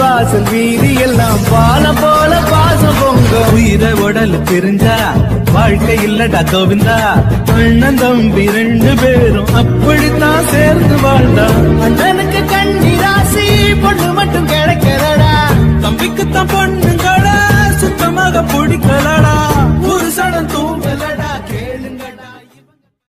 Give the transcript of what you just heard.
வாசல் வீதி எல்லாம் பாலம் போல பாசம் பொங்க. உயிர உடல் தெரிஞ்சா வாழ்க்கை இல்லடா கோவிந்தா. அண்ணன் தம்பி ரெண்டு பேரும் அப்படித்தான் சேர்ந்து வாழ்ந்தா. அண்ணனுக்கு கண்ணி ராசி பொண்ணு மட்டும்